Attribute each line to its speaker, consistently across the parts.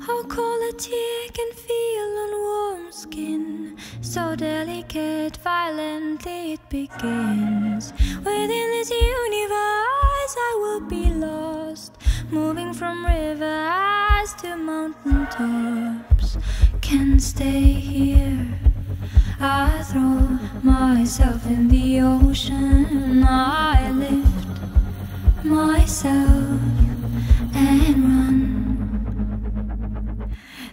Speaker 1: How cold a tear can feel on warm skin. So delicate, violently it begins. Within this universe, I will be lost. Moving from rivers to mountain tops. Can stay here. I throw myself in the ocean. I lift myself and.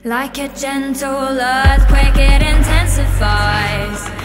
Speaker 1: Like a gentle earthquake, it intensifies.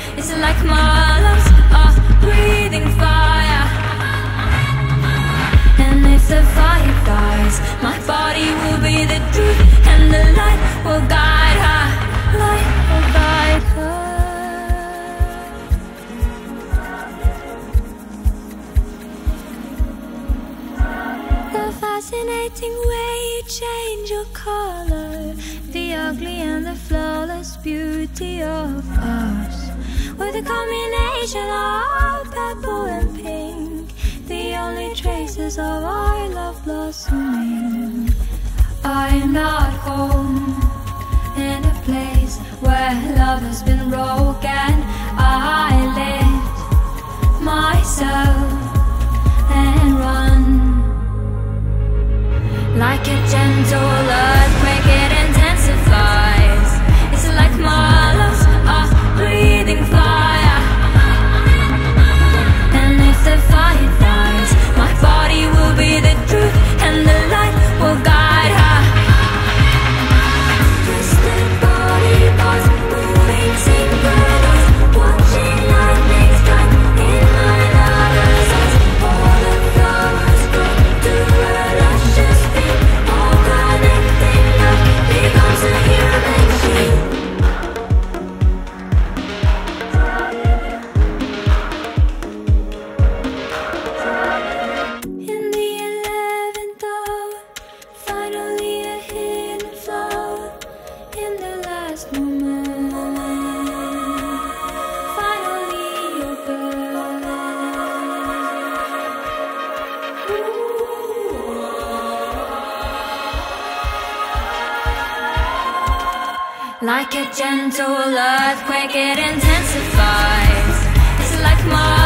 Speaker 1: Fascinating way you change your color, the ugly and the flawless beauty of us. With a combination of purple and pink, the only traces of our love blossoming. I'm not home in a place where love has been broken. I lift myself Like a gentle earthquake, it intensifies. It's like my